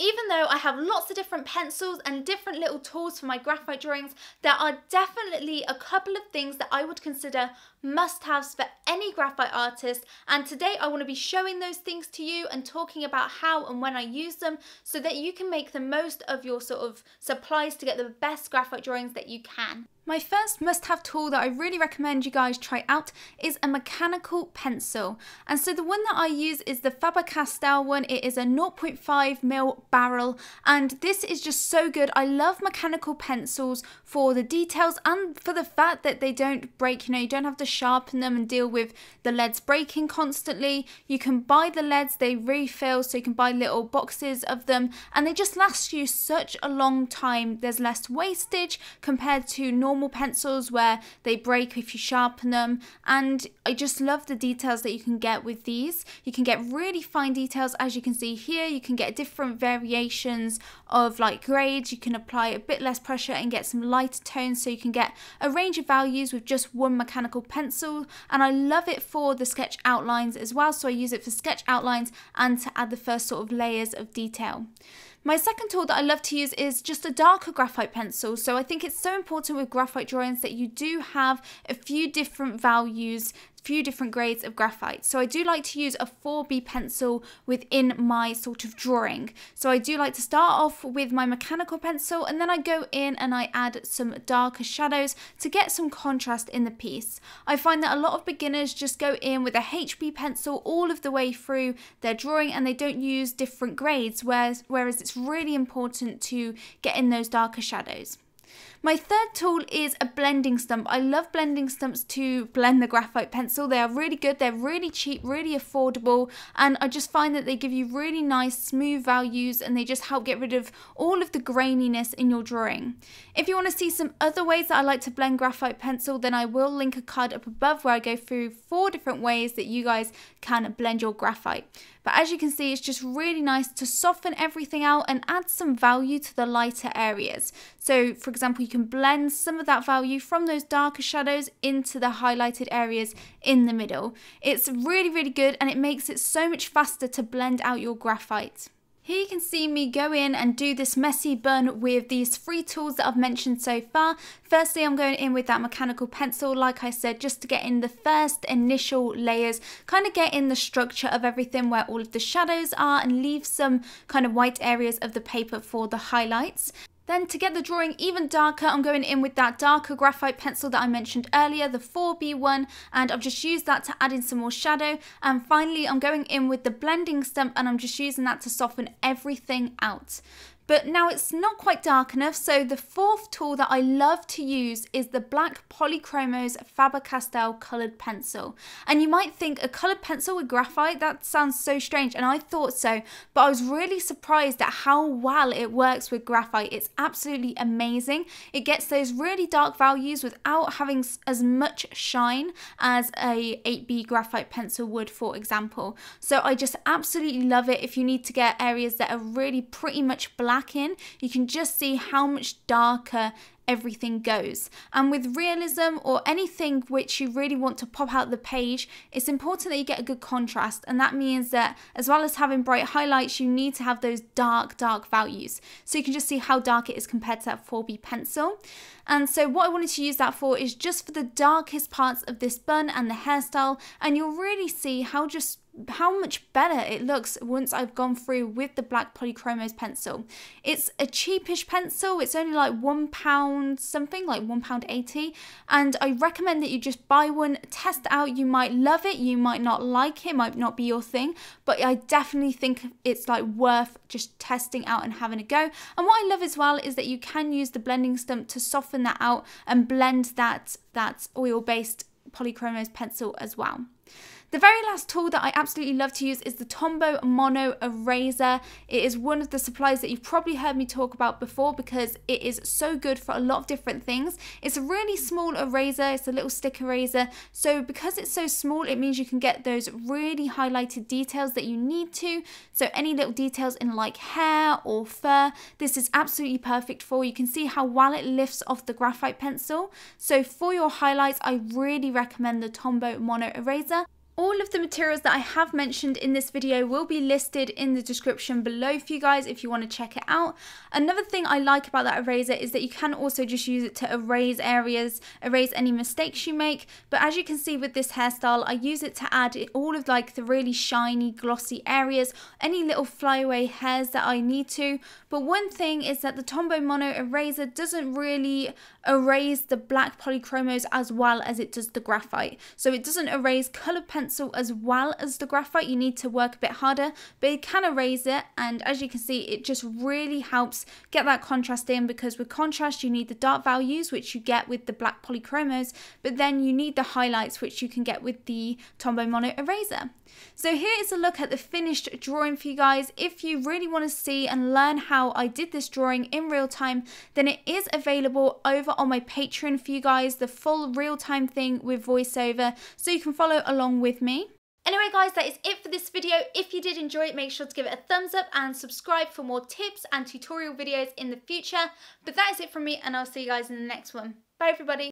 Even though I have lots of different pencils and different little tools for my graphite drawings, there are definitely a couple of things that I would consider must-haves for any graphite artist and today I want to be showing those things to you and talking about how and when I use them so that you can make the most of your sort of supplies to get the best graphite drawings that you can. My first must-have tool that I really recommend you guys try out is a mechanical pencil. And so the one that I use is the Faber-Castell one. It is a 0.5mm barrel and this is just so good. I love mechanical pencils for the details and for the fact that they don't break. You know, you don't have to sharpen them and deal with the leads breaking constantly. You can buy the leads, they refill, so you can buy little boxes of them and they just last you such a long time. There's less wastage compared to normal normal pencils where they break if you sharpen them and I just love the details that you can get with these. You can get really fine details as you can see here. You can get different variations of like grades. You can apply a bit less pressure and get some lighter tones so you can get a range of values with just one mechanical pencil and I love it for the sketch outlines as well so I use it for sketch outlines and to add the first sort of layers of detail. My second tool that I love to use is just a darker graphite pencil. So I think it's so important with graphite drawings that you do have a few different values few different grades of graphite. So I do like to use a 4B pencil within my sort of drawing. So I do like to start off with my mechanical pencil and then I go in and I add some darker shadows to get some contrast in the piece. I find that a lot of beginners just go in with a HB pencil all of the way through their drawing and they don't use different grades, whereas, whereas it's really important to get in those darker shadows. My third tool is a blending stump. I love blending stumps to blend the graphite pencil. They are really good, they're really cheap, really affordable, and I just find that they give you really nice smooth values and they just help get rid of all of the graininess in your drawing. If you want to see some other ways that I like to blend graphite pencil, then I will link a card up above where I go through four different ways that you guys can blend your graphite. But as you can see, it's just really nice to soften everything out and add some value to the lighter areas. So for example, you can blend some of that value from those darker shadows into the highlighted areas in the middle. It's really, really good and it makes it so much faster to blend out your graphite. Here you can see me go in and do this messy burn with these three tools that I've mentioned so far. Firstly, I'm going in with that mechanical pencil, like I said, just to get in the first initial layers, kind of get in the structure of everything where all of the shadows are and leave some kind of white areas of the paper for the highlights. Then to get the drawing even darker, I'm going in with that darker graphite pencil that I mentioned earlier, the 4B one, and I've just used that to add in some more shadow. And finally, I'm going in with the blending stump and I'm just using that to soften everything out. But now it's not quite dark enough, so the fourth tool that I love to use is the Black Polychromos Faber-Castell coloured pencil. And you might think a coloured pencil with graphite, that sounds so strange, and I thought so, but I was really surprised at how well it works with graphite. It's absolutely amazing. It gets those really dark values without having as much shine as a 8B graphite pencil would, for example. So I just absolutely love it if you need to get areas that are really pretty much black black in, you can just see how much darker everything goes. And with realism or anything which you really want to pop out the page, it's important that you get a good contrast. And that means that as well as having bright highlights, you need to have those dark, dark values. So you can just see how dark it is compared to that 4B pencil. And so what I wanted to use that for is just for the darkest parts of this bun and the hairstyle. And you'll really see how just how much better it looks once I've gone through with the black polychromos pencil. It's a cheapish pencil, it's only like one pound something, like one pound eighty, and I recommend that you just buy one, test out. You might love it, you might not like it, might not be your thing, but I definitely think it's like worth just testing out and having a go. And what I love as well is that you can use the blending stump to soften that out and blend that that oil-based polychromos pencil as well. The very last tool that I absolutely love to use is the Tombow Mono Eraser. It is one of the supplies that you've probably heard me talk about before because it is so good for a lot of different things. It's a really small eraser, it's a little stick eraser. So because it's so small, it means you can get those really highlighted details that you need to. So any little details in like hair or fur, this is absolutely perfect for. You can see how well it lifts off the graphite pencil. So for your highlights, I really recommend the Tombow Mono Eraser. All of the materials that I have mentioned in this video will be listed in the description below for you guys if you want to check it out. Another thing I like about that eraser is that you can also just use it to erase areas, erase any mistakes you make. But as you can see with this hairstyle, I use it to add all of like the really shiny, glossy areas, any little flyaway hairs that I need to. But one thing is that the Tombow Mono eraser doesn't really erase the black polychromos as well as it does the graphite. So it doesn't erase colored pencil as well as the graphite. You need to work a bit harder, but it can erase it. And as you can see, it just really helps get that contrast in because with contrast, you need the dark values, which you get with the black polychromos, but then you need the highlights, which you can get with the Tombow Mono eraser. So here is a look at the finished drawing for you guys. If you really want to see and learn how I did this drawing in real time, then it is available over on my Patreon for you guys, the full real time thing with voiceover, so you can follow along with me. Anyway guys, that is it for this video. If you did enjoy it, make sure to give it a thumbs up and subscribe for more tips and tutorial videos in the future. But that is it from me and I'll see you guys in the next one. Bye everybody.